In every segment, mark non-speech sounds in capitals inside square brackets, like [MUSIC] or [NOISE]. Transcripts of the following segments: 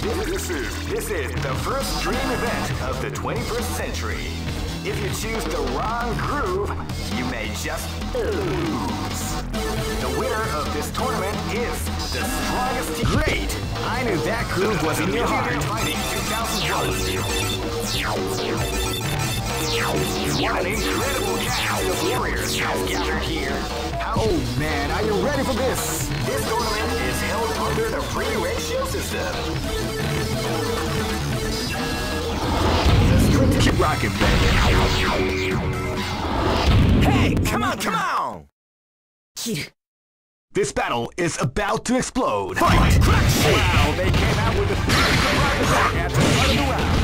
This is this is the first dream event of the 21st century. If you choose the wrong groove, you may just lose. The winner of this tournament is the strongest team. Great! I knew that groove was in your heart. Fighting 2001. What an incredible cast of warriors has gathered here. How oh man, are you ready for this? This tournament under the free ratio system. Keep rocking, baby. Hey, come on, come on! This battle is about to explode. Fight! Wow, they came out with a [LAUGHS] right attack at the start of the round.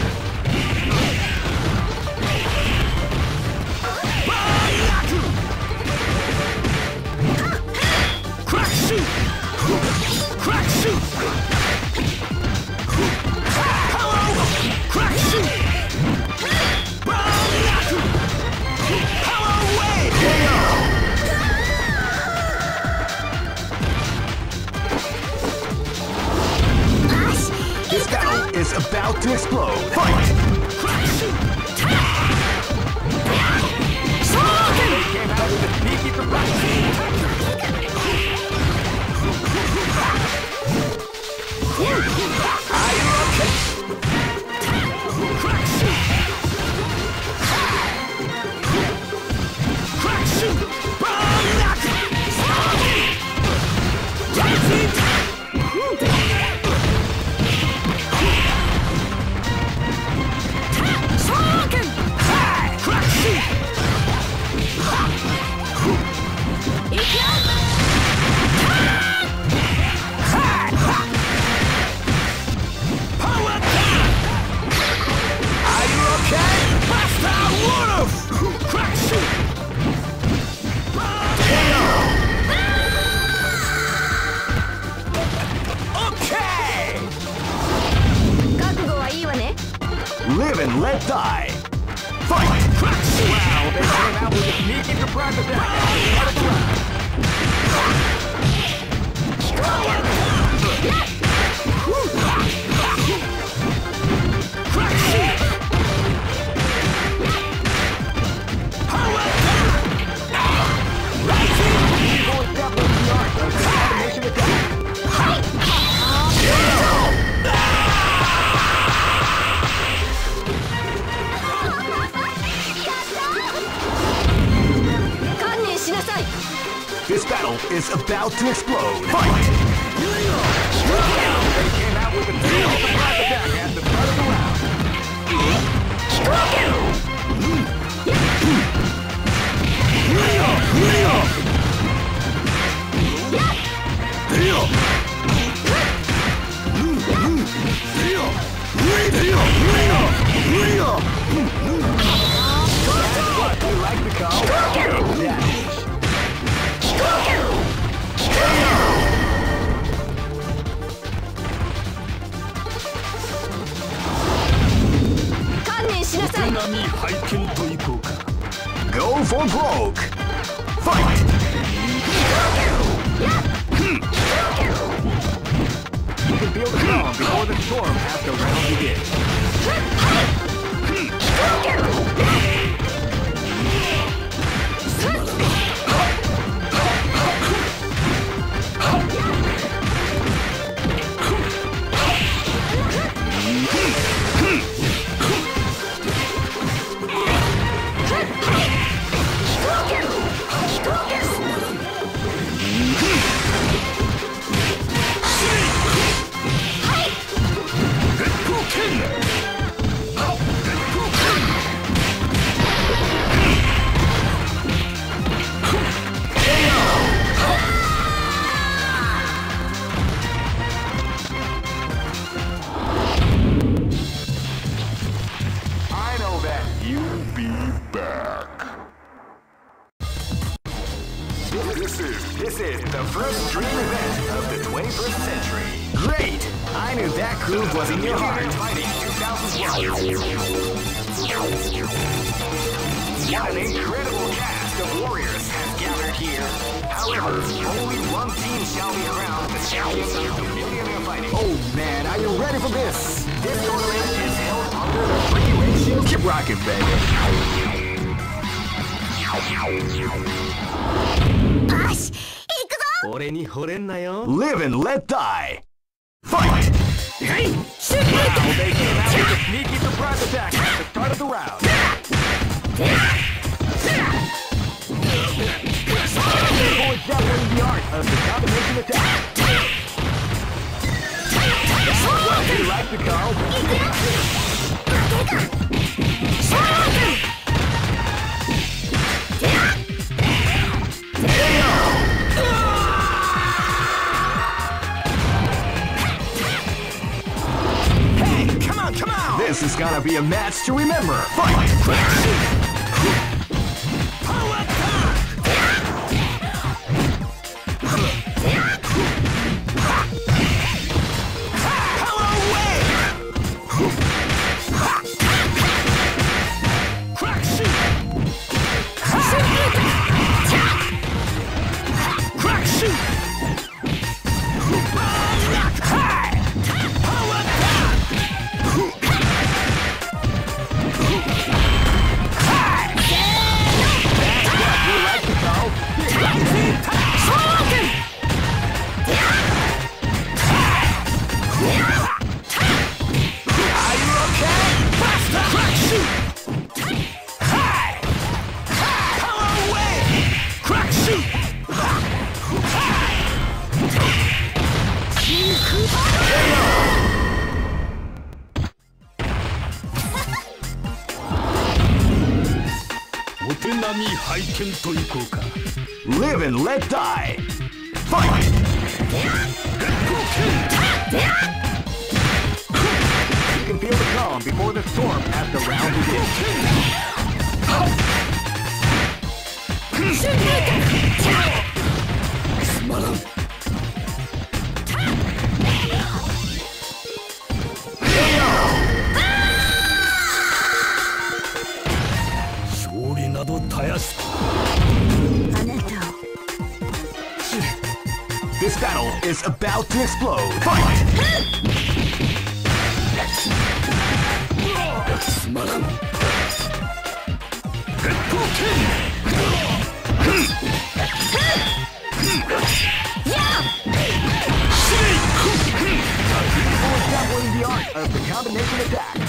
Crack shoot! Crack shoot! Hello! Crack shoot! Hello way! This battle is about to explode. Fight! Crack shoot! They came out with a sneaky surprise. Yeah. Die! Fight! Wow, they came out with a sneaky surprise attack. Crack This battle is about to explode. Fight! They came out with a surprise attack at the of the round. What Go for broke! Fight! You can feel the calm before the storm round begins. a match to remember. Fight. Fight. と行こうか Live and let die! Fight! You can feel the calm before the storm the round begins. is about to explode. Fight! Of the combination attack.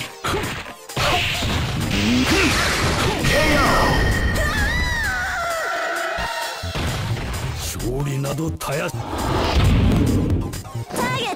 KO!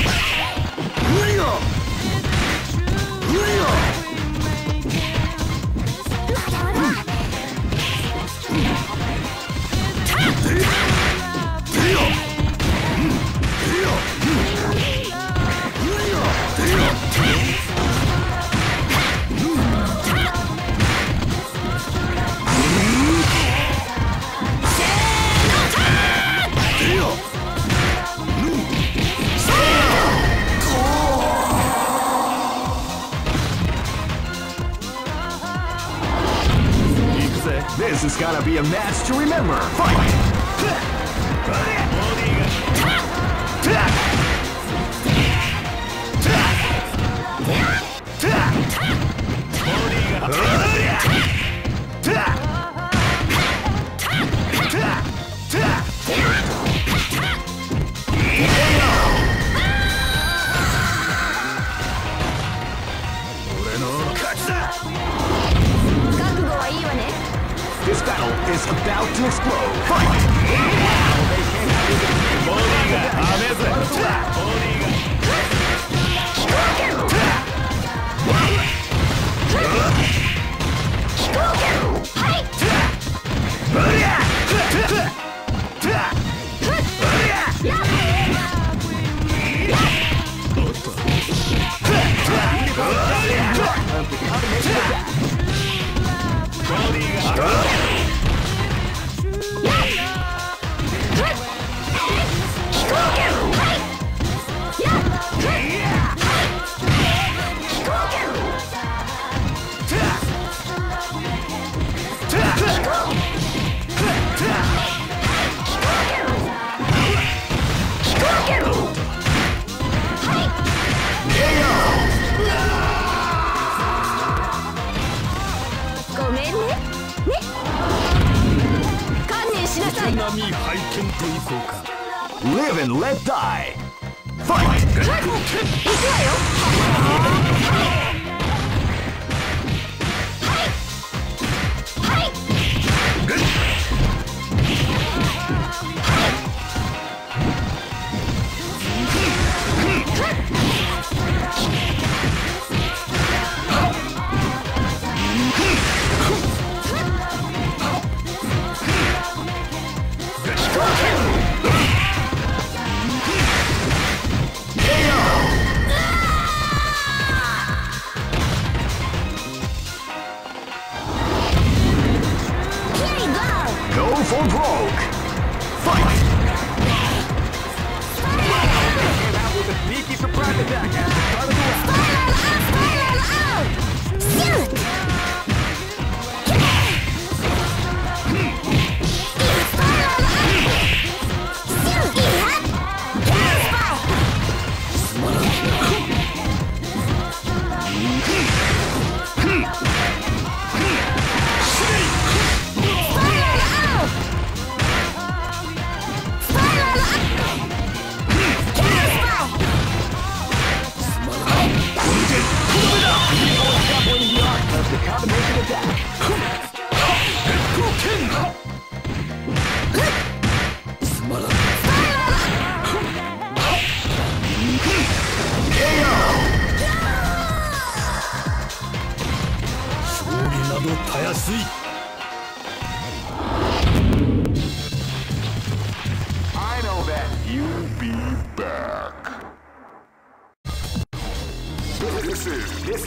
Wow. To remember. 闇拝見といこうか Live and let die! Fight!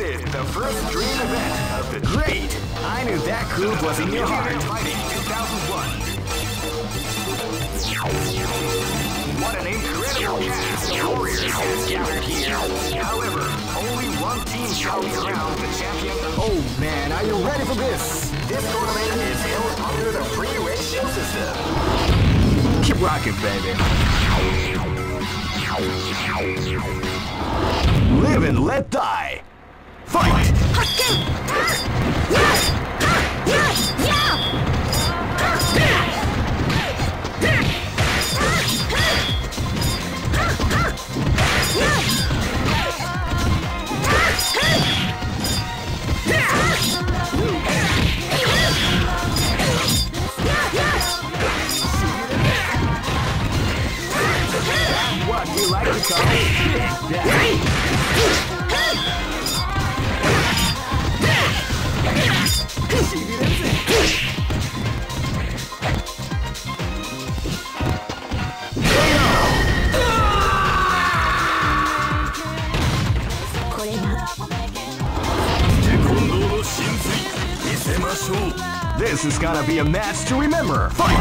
Is the first dream event of the great. I knew that groove was in your heart. Fighting 2001. What an incredible cast of warriors has gathered here. However, only one team shall be crowned the champion. Oh man, are you ready for this? This tournament is held under the free ratio system. Keep rocking, baby. Live and let die. Fight! What you like to call Big This is gonna be a match to remember. Fight!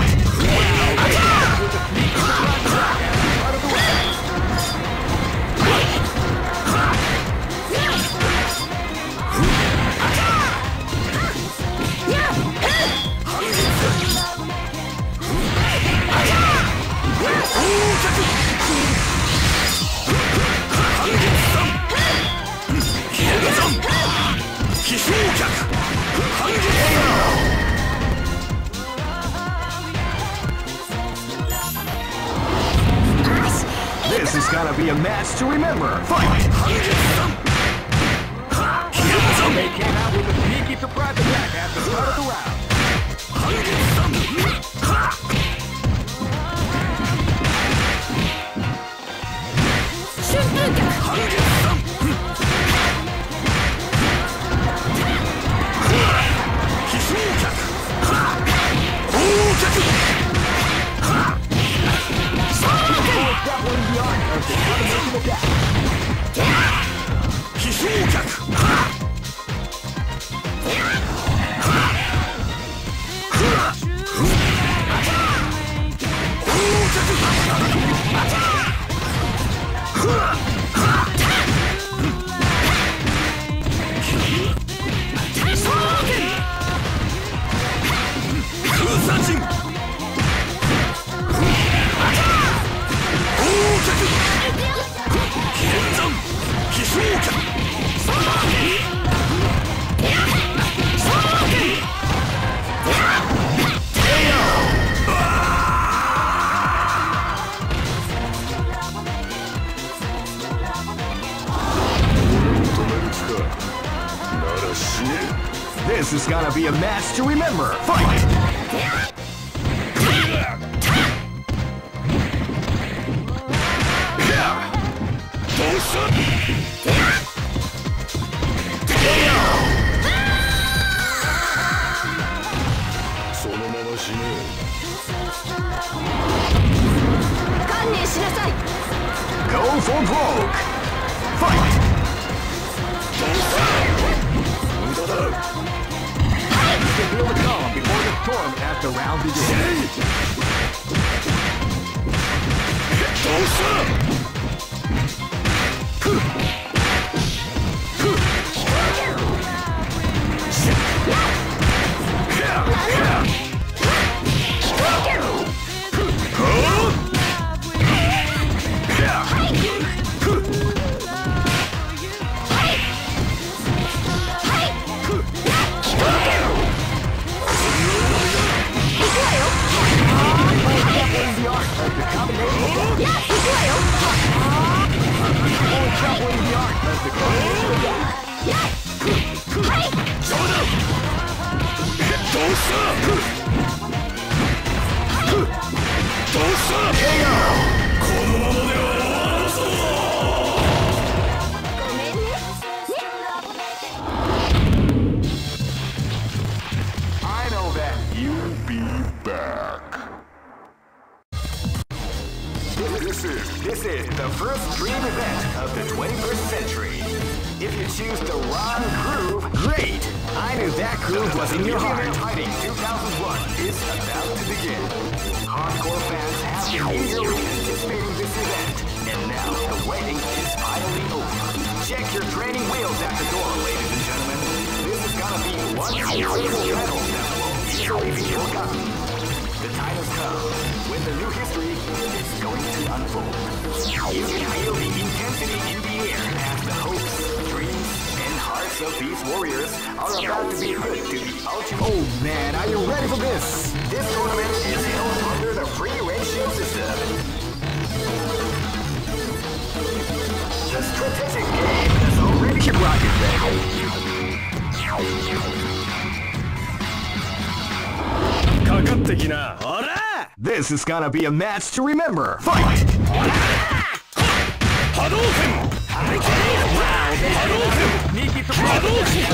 Get some! This is gonna be a match to remember. Fight! They came out with a sneaky surprise attack at the start of the round. is gonna be a match to remember. Fight! Hadouken! Hadouken! Hadouken!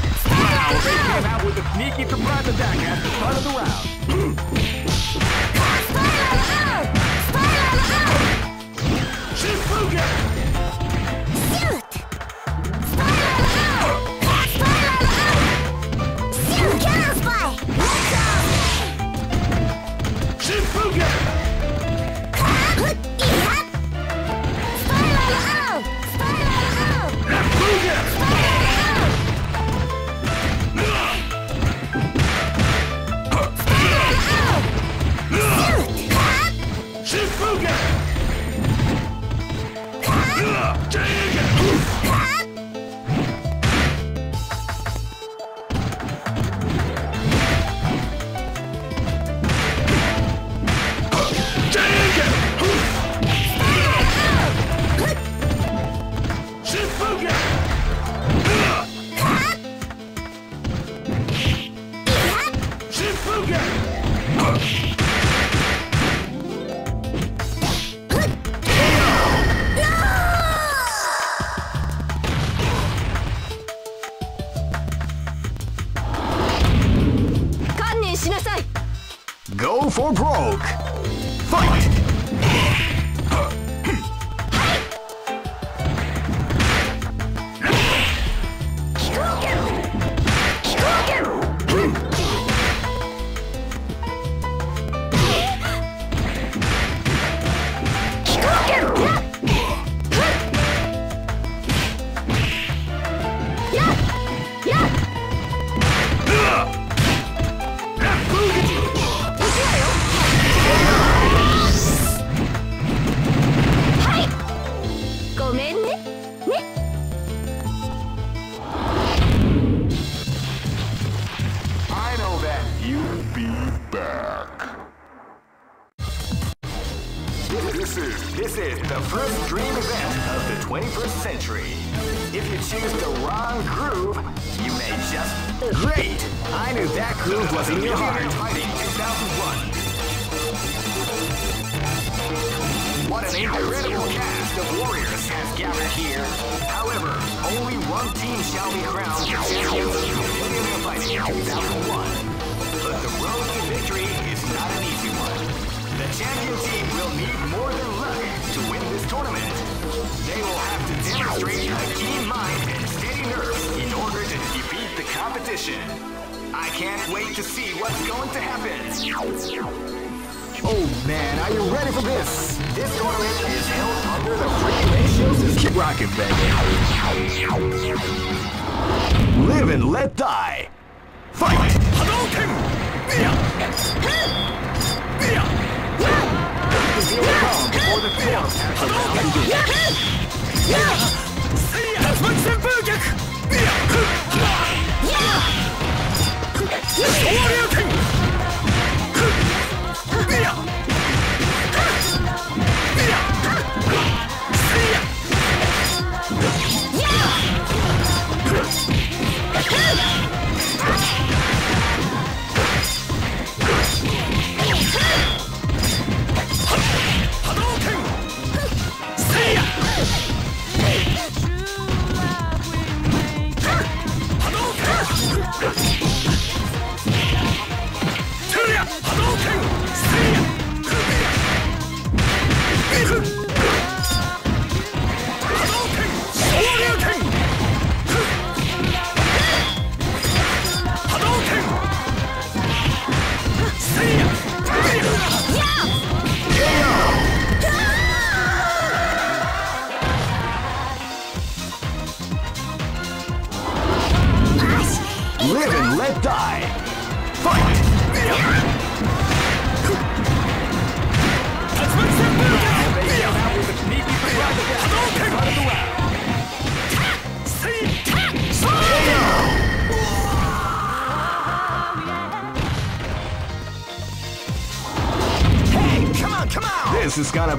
Ow! Came out with a sneaky surprise attack at the start of the round. Spiral out! Spiral out! She's broken!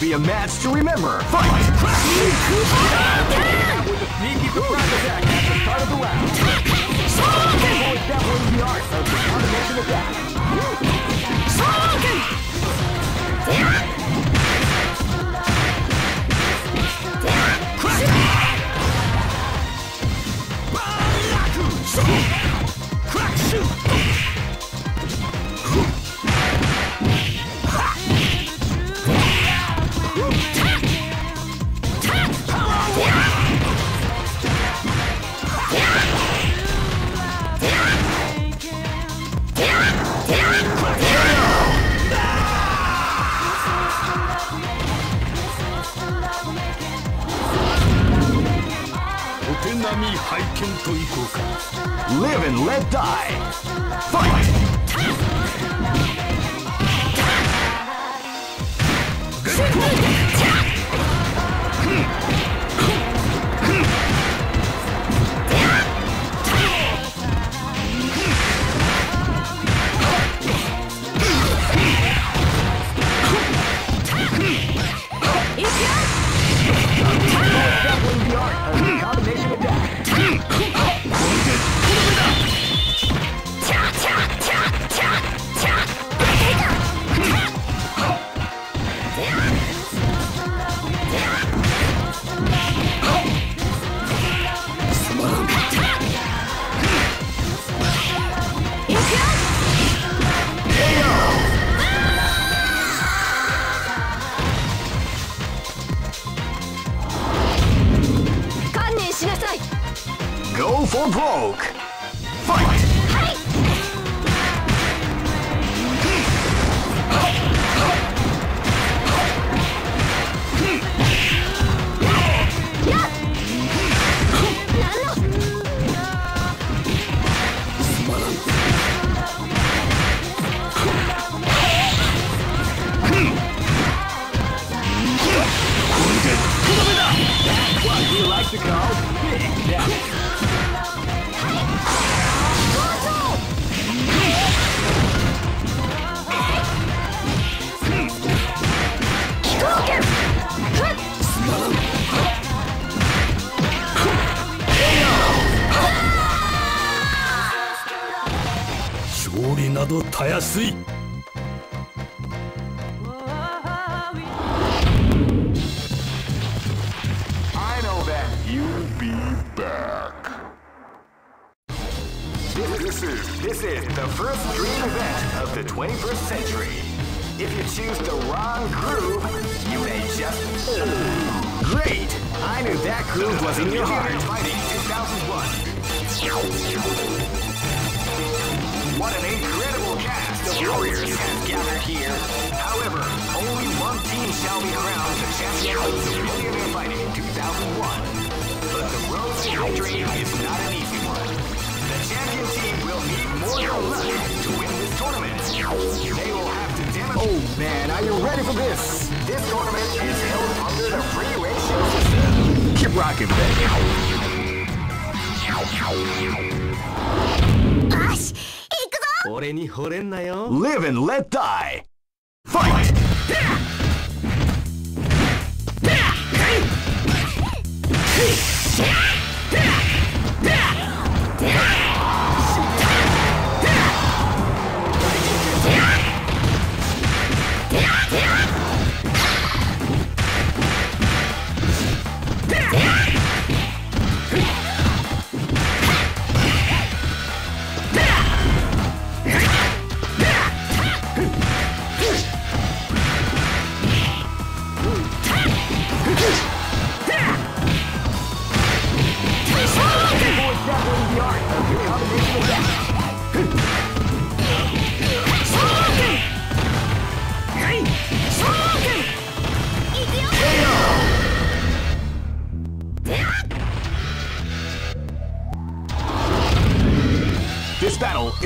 Be a match to remember. Wrong groove, you may just Great! I knew that groove was in your heart. Fighting 2001. What an incredible cast of warriors has gathered here. However, only one team shall be crowned the champion of Millionaire Fighting 2001. But the road to victory is not an easy one champion team will need more luck to win this tournament. They will have to damage... Oh man, are you ready for this? This tournament is held under the free ratio system. Keep rocking, baby. Ash, Live and let die! Fight! Yeah!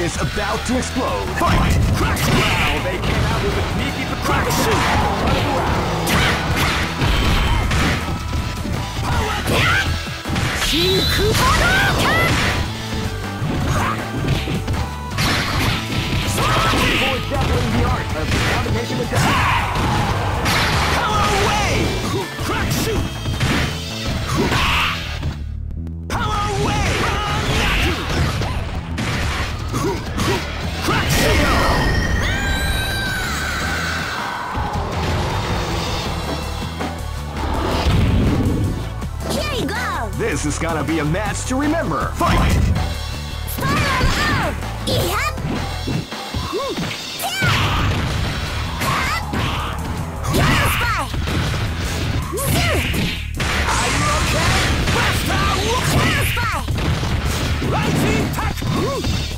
is about to explode. Fight! Crash! Wow, they came out with a sneaky surprise shoot at the start of the round. Beautiful is definitely the art of the combination attack. This is gonna be a match to remember. Fight! Spy! Are you okay?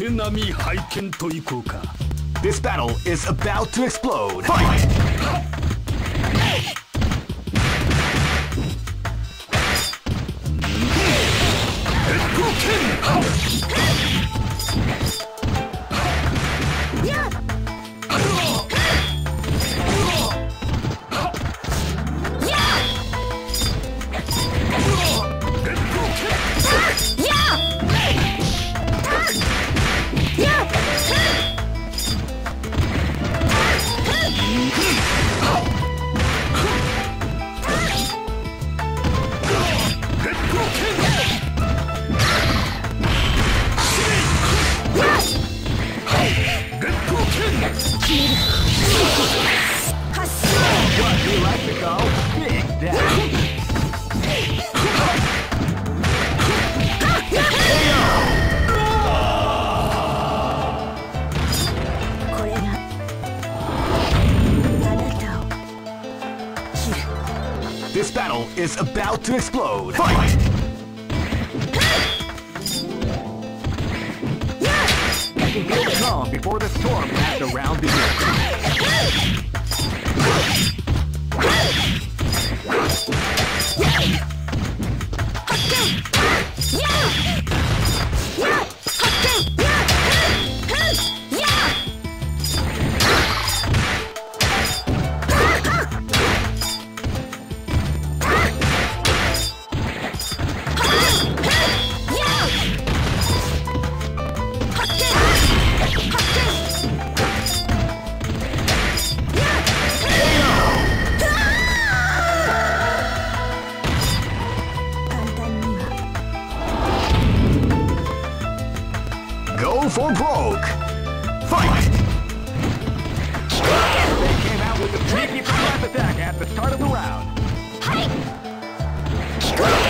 縦波拝見といこうか This battle is about to explode Fight! Red Blue King! for broke. Fight! They came out with a sneaky attack at the start of the round. Hey!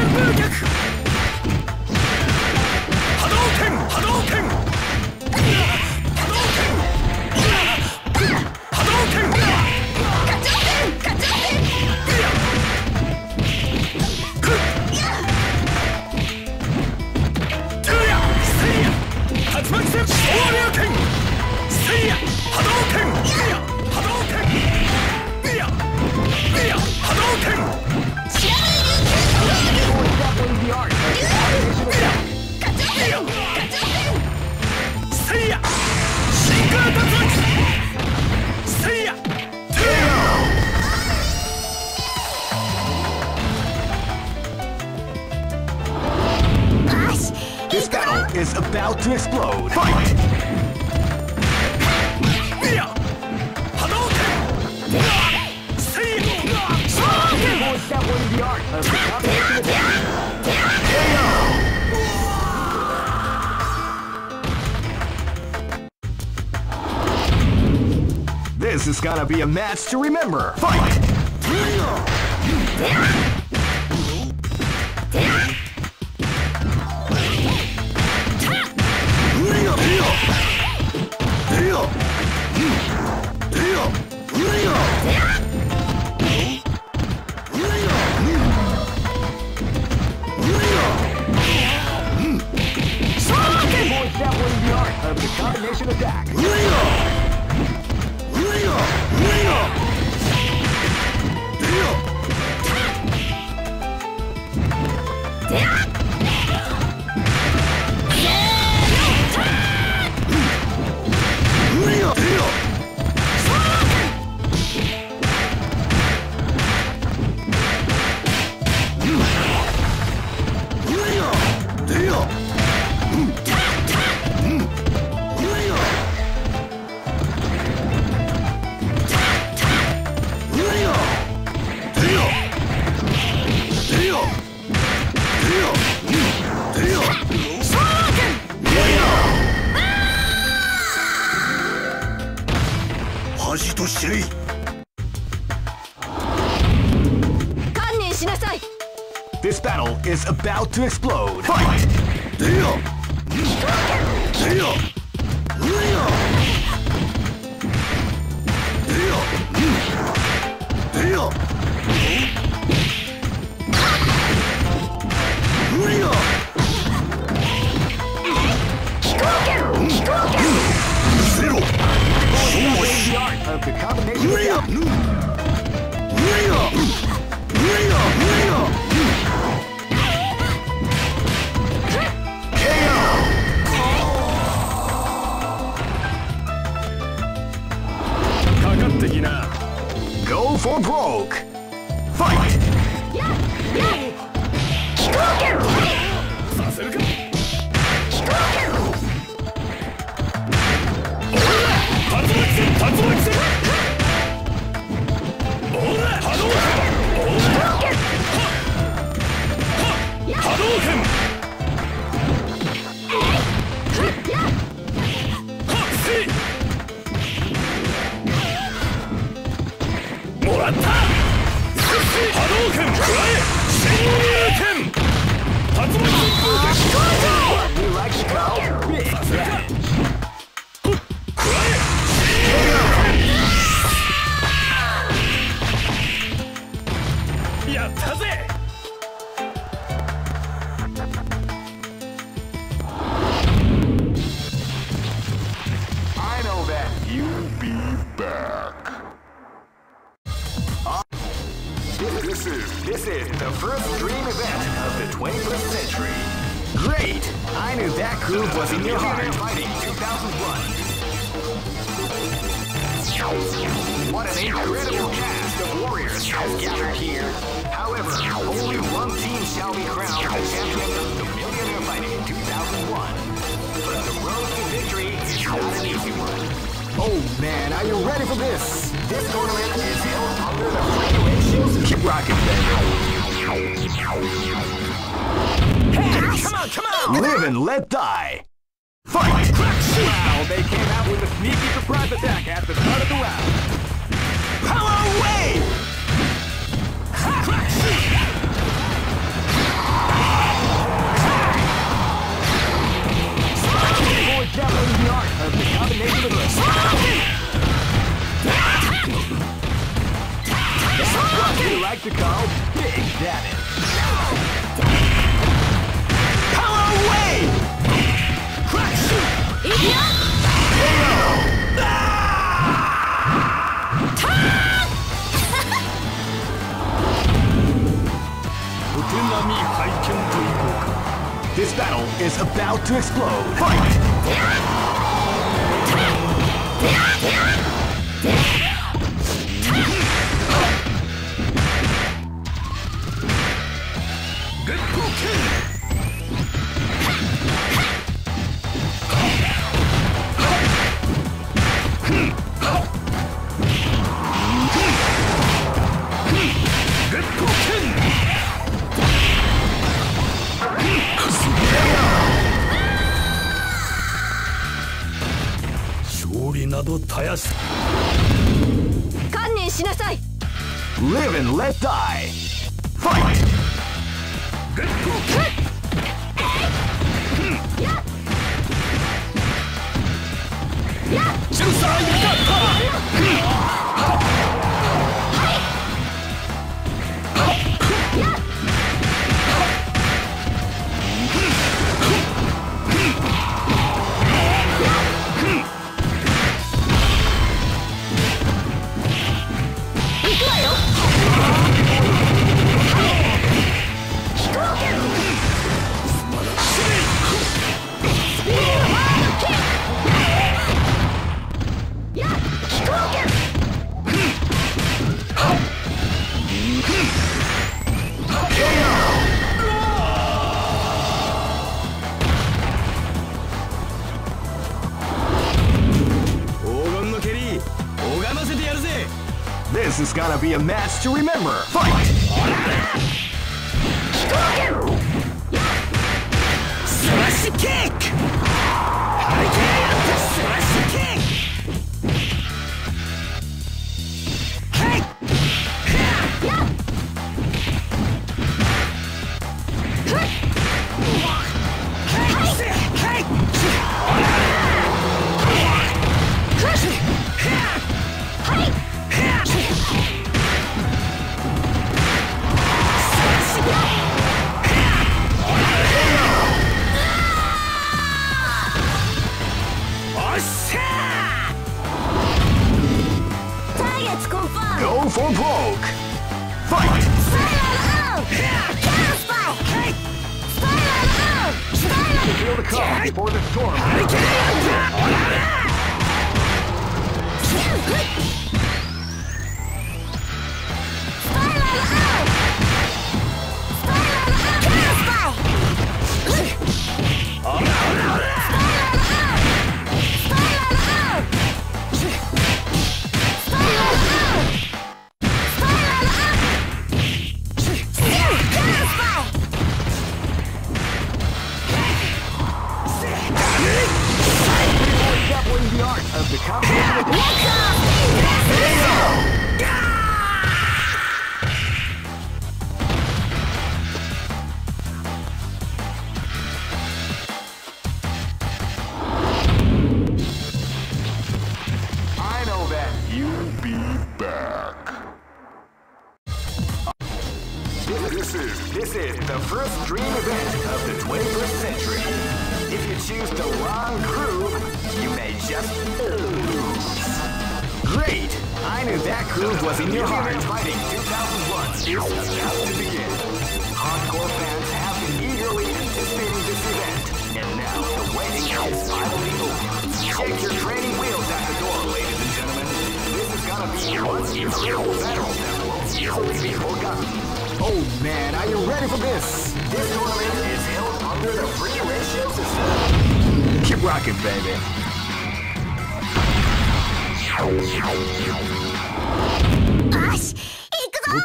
Shoot, explode! Fight! This is gonna be a match to remember. Fight! Destination attack. To remember.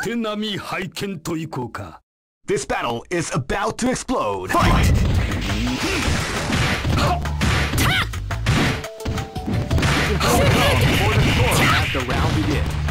手並み拝見といこうか This battle is about to explode. Fight! The round begins.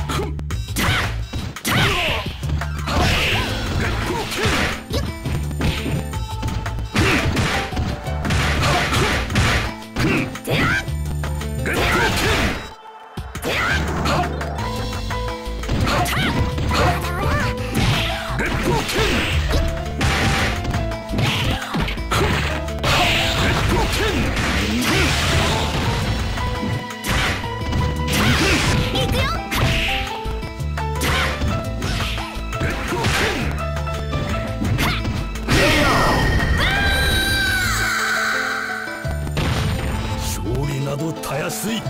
安い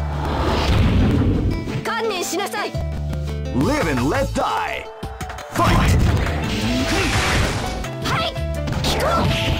観念しなさい Live and let die! Fight! はい聞こう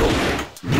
Mario.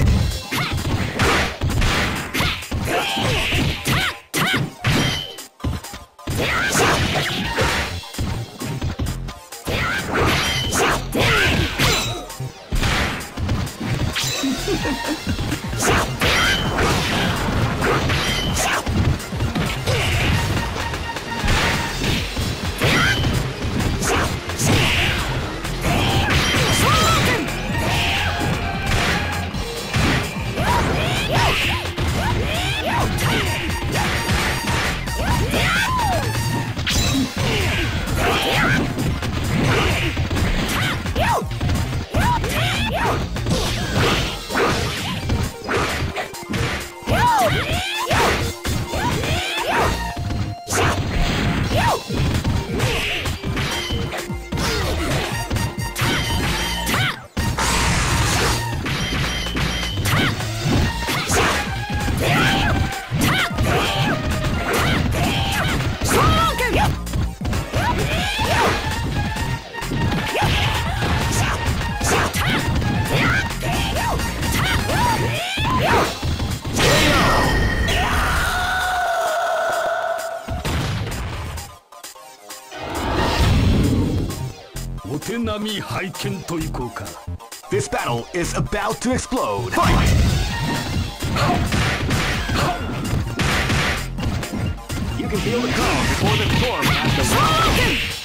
This battle is about to explode. You can feel the calm before the storm. Has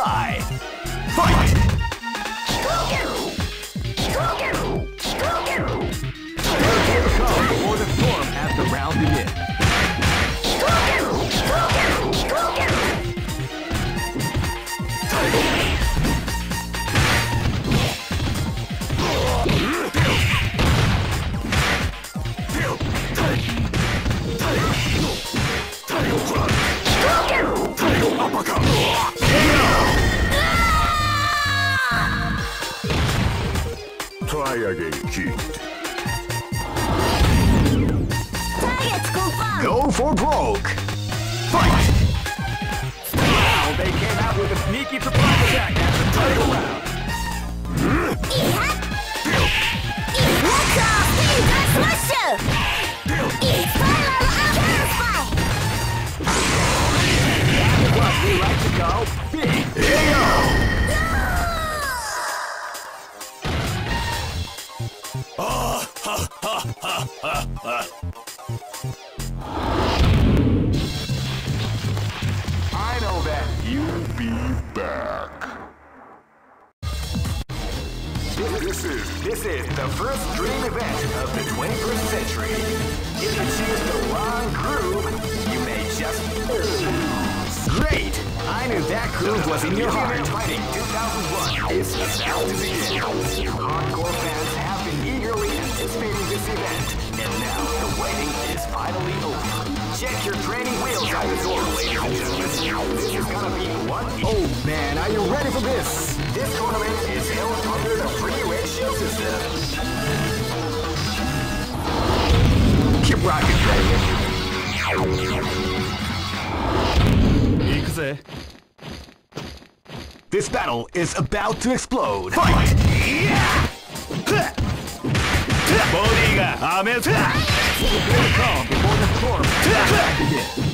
Die! Fight! 飛行機飛行機飛行機 Here comes before the storm as the round begins. 飛行機飛行機飛行機 Uppercut! Saiyajin kicked. Go for broke! Fight! Wow, they came out with a sneaky surprise attack after the title round! That's what we like to call big. Hey, be back. This is this is the first dream event of the 21st century. If you choose the wrong groove, you may just lose. Great! I knew that groove was in your heart. Fighting 2001 is about to begin. Hardcore fans have been eagerly anticipating this event, and now the waiting is finally over. Check your training wheels out the door, ladies and gentlemen. This is gonna be one. Oh man, are you ready for this? This tournament is held under the free ratio system. Keep rocking, baby. 行くぜ This battle is about to explode. Fight! ボディがアメ ズ Call before the storm begins.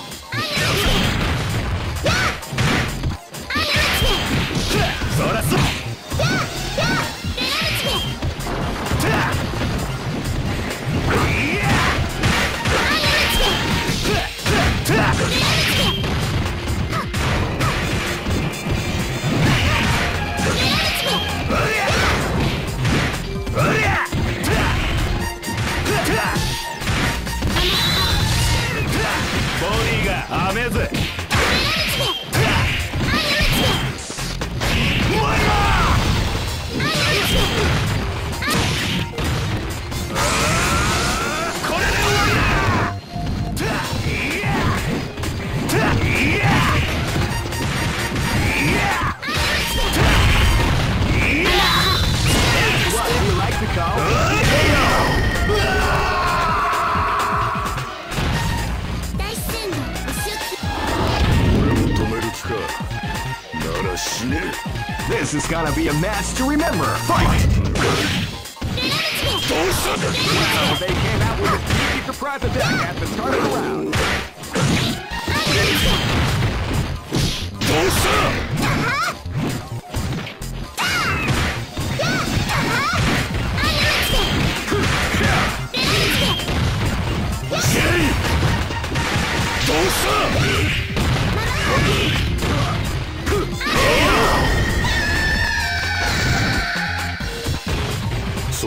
アメズ This is gonna be a match to remember. Fight! Well, they came out with a two-feature prize attack at the start of the round. Don't stop!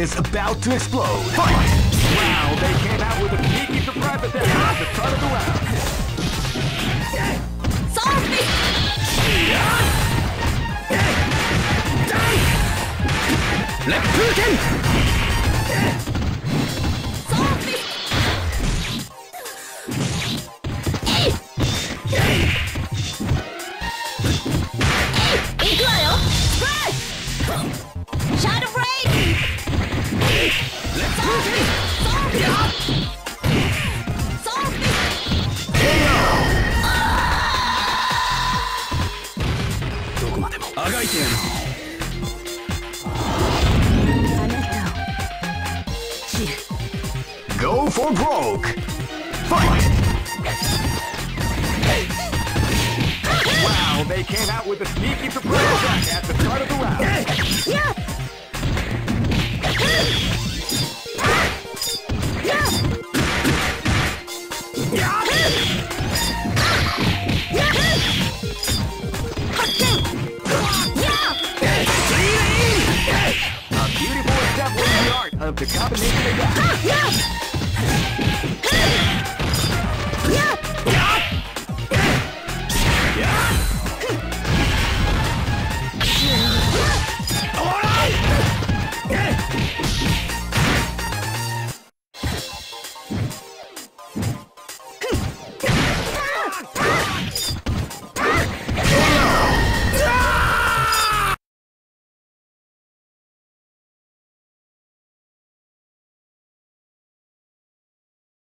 is about to explode. Fight! Wow, they came out with a sneaky surprise attack at the start of the round. Solve me! Let's do it!